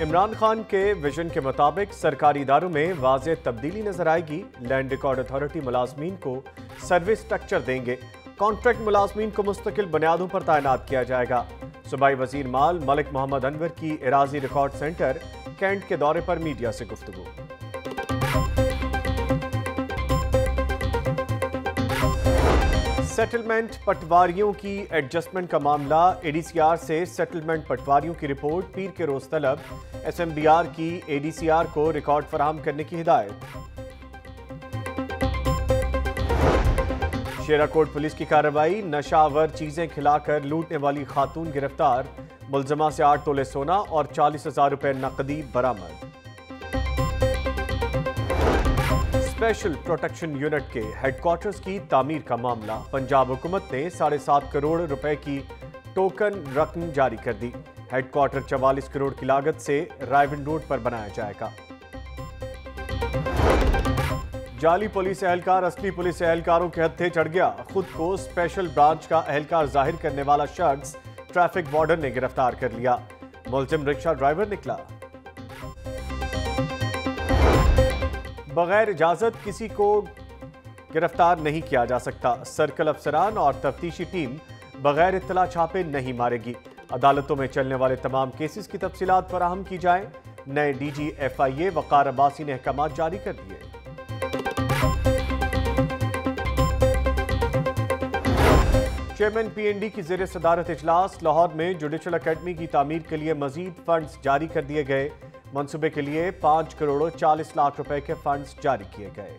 عمران خان کے ویژن کے مطابق سرکاری اداروں میں واضح تبدیلی نظر آئے گی۔ لینڈ ریکارڈ اتھارٹی ملازمین کو سروس سٹرکچر دیں گے۔ کانٹریکٹ ملازمین کو مستقل بنیادوں پر تعینات کیا جائے گا۔ صوبائی وزیر مال ملک محمد انور کی اراضی ریکارڈ سینٹر کینٹ کے دورے پر میڈیا سے گفتگو۔ سیٹلمنٹ پٹواریوں کی ایڈجسٹمنٹ کا معاملہ اے ڈی سی آر سے سیٹلمنٹ پٹواریوں کی رپورٹ پیر کے روز طلب۔ ایس ایم بی آر کی اے ڈی سی آر کو ریکارڈ فراہم کرنے کی ہدایت۔ شیرہ کوٹ پولیس کی کارروائی نشہ آور چیزیں کھلا کر لوٹنے والی خاتون گرفتار، ملزمہ سے آٹھ تولے سونا اور چالیس ہزار روپے نقدی برآمد۔ اسپیشل پروٹیکشن یونٹ کے ہیڈ کوارٹرز کی تعمیر کا معاملہ، پنجاب حکومت نے ساڑھے سات کروڑ روپے کی ٹوکن رقم جاری کر دی۔ ہیڈ کوارٹر چوالیس کروڑ کی لاگت سے رائیون روڈ پر بنایا جائے گا۔ جعلی پولیس اہلکار اصلی پولیس اہلکاروں کے ہتھے چڑھ گیا۔ خود کو اسپیشل برانچ کا اہلکار ظاہر کرنے والا شخص ٹریفک وارڈن نے گرفتار کر لیا۔ ملزم رکشہ ڈرائیور نکلا۔ بغیر اجازت کسی کو گرفتار نہیں کیا جا سکتا۔ سرکل افسران اور تفتیشی ٹیم بغیر اطلاع چھاپے نہیں مارے گی۔ عدالتوں میں چلنے والے تمام کیسز کی تفصیلات فراہم کی جائیں۔ نئے D G F I A Waqar Abbasi نے احکامات جاری کر دیے۔ چیئرمین پی این ڈی کی زیر صدارت اجلاس لاہور میں جوڈیشل اکیڈمی کی تعمیر کے لیے مزید فنڈز جاری کر دیے گئے۔ منصوبے کے لیے پانچ کروڑ چالیس لاکھ روپے کے فنڈز جاری کیے گئے۔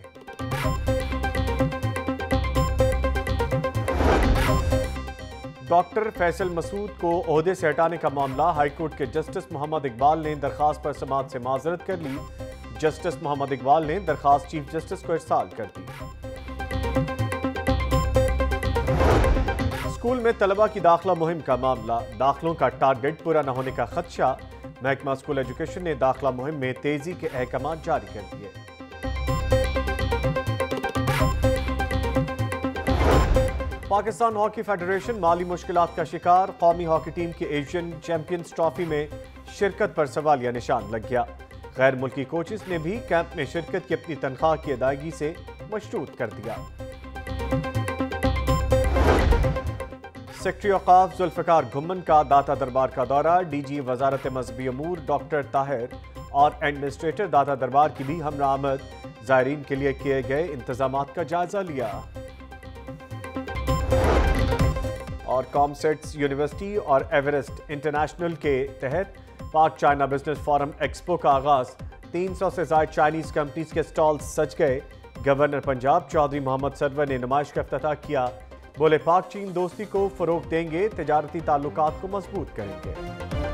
ڈاکٹر فیصل مسعود کو عہدے سے ہٹانے کا معاملہ ہائی کورٹ کے جسٹس محمد اقبال نے درخواست پر سماعت سے معذرت کر لی۔ جسٹس محمد اقبال نے درخواست چیف جسٹس کو ارسال کر دی۔ اسکول میں طلبہ کی داخلہ مہم کا معاملہ۔ داخلوں کا ٹارگٹ پورا نہ ہونے کا خدشہ۔ محکمہ اسکول ایجوکیشن نے داخلہ مہم میں تیزی کے احکامات جاری کر دیے۔ پاکستان ہاکی فیڈریشن مالی مشکلات کا شکار، قومی ہاکی ٹیم کے ایشین چیمپئنز ٹرافی میں شرکت پر سوالیہ نشان لگ گیا۔ غیر ملکی کوچز نے بھی کیمپ میں شرکت کی اپنی تنخواہ کی ادائیگی سے مشروط کر دیا۔ سیکٹری اوقاف ذوالفقار گھمن کا داتا دربار کا دورہ، ڈی جی وزارت مذہبی امور، ڈاکٹر طاہر اور ایڈمنسٹریٹر داتا دربار کی بھی ہمراہ آمد زائرین کے لیے کیے گئے انتظامات کا جائزہ لیا۔ اور کام سیٹس یونیورسٹی اور ایورسٹ انٹرنیشنل کے تحت پاک چائنا بزنس فورم ایکسپو کا آغاز، تین سو سے زائد چائنیز کمپنیز کے سٹال سچ گئے۔ گورنر پنجاب چودھری محمد سرور نے نمائش کا افتتاح کیا۔ بولے پاک چین دوستی کو فروغ دیں گے تجارتی تعلقات کو مضبوط کریں گے۔